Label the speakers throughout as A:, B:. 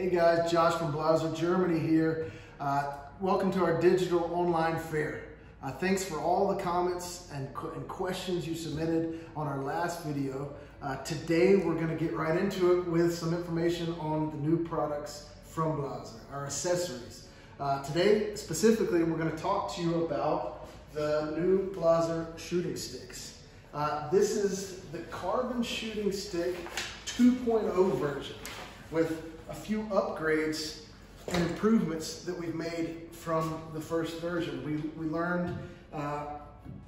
A: Hey guys, Josh from Blaser Germany here. Uh, welcome to our digital online fair. Uh, thanks for all the comments and, qu and, questions you submitted on our last video. Uh, today we're going to get right into it with some information on the new products from Blaser, our accessories. Uh, today specifically we're going to talk to you about the new Blaser shooting sticks. Uh, this is the carbon shooting stick 2.0 version with a few upgrades and improvements that we've made from the first version. We, we learned uh,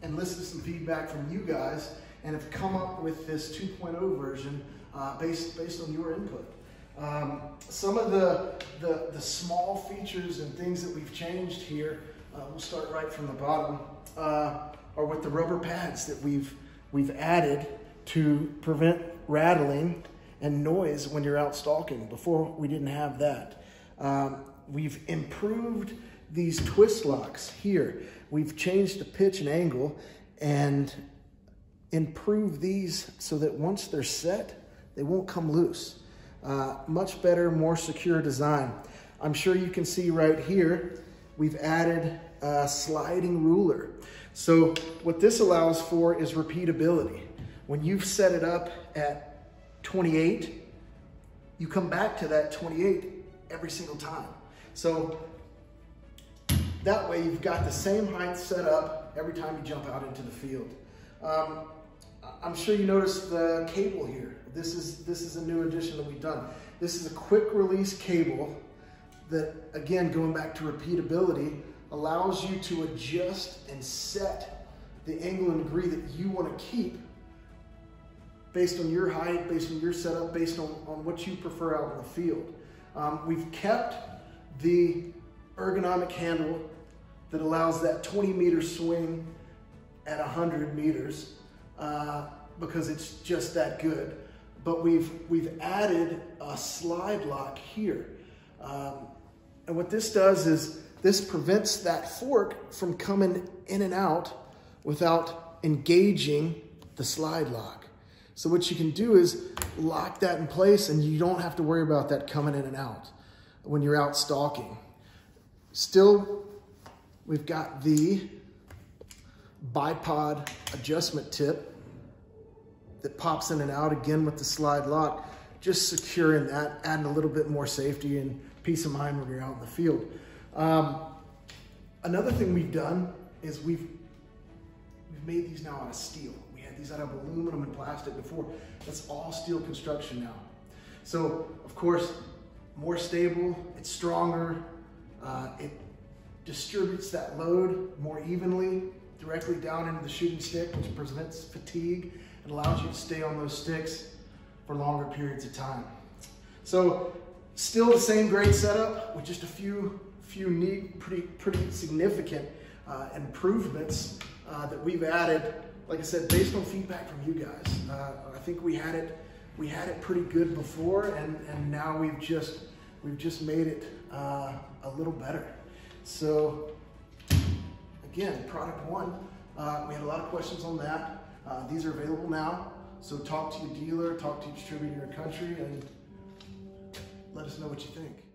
A: and listened to some feedback from you guys and have come up with this 2.0 version uh, based, based on your input. Um, some of the, the, the, small features and things that we've changed here, uh, we'll start right from the bottom, uh, are with the rubber pads that we've, we've added to prevent rattling and noise when you're out stalking. Before we didn't have that. Um, we've improved these twist locks here. We've changed the pitch and angle and improved these so that once they're set, they won't come loose. Uh, much better, more secure design. I'm sure you can see right here, we've added a sliding ruler. So what this allows for is repeatability. When you've set it up at 28, you come back to that 28 every single time. So that way you've got the same height set up every time you jump out into the field. Um, I'm sure you noticed the cable here. This is, this is a new addition that we've done. This is a quick release cable that, again, going back to repeatability, allows you to adjust and set the angle and degree that you want to keep based on your height, based on your setup, based on, on what you prefer out in the field. Um, we've kept the ergonomic handle that allows that 20 meter swing at 100 meters uh, because it's just that good. But we've, we've added a slide lock here. Um, and what this does is this prevents that fork from coming in and out without engaging the slide lock. So what you can do is lock that in place and you don't have to worry about that coming in and out when you're out stalking. Still, we've got the bipod adjustment tip that pops in and out again with the slide lock, just securing that, adding a little bit more safety and peace of mind when you're out in the field. Um, another thing we've done is we've, we've made these now out of steel these out of aluminum and plastic before. That's all steel construction now. So, of course, more stable, it's stronger, uh, it distributes that load more evenly directly down into the shooting stick, which prevents fatigue and allows you to stay on those sticks for longer periods of time. So, still the same great setup with just a few, few neat, pretty, pretty significant uh, improvements uh, that we've added like I said, based on feedback from you guys, uh, I think we had it we had it pretty good before, and and now we've just we've just made it uh, a little better. So again, product one, uh, we had a lot of questions on that. Uh, these are available now. So talk to your dealer, talk to your distributor in your country, and let us know what you think.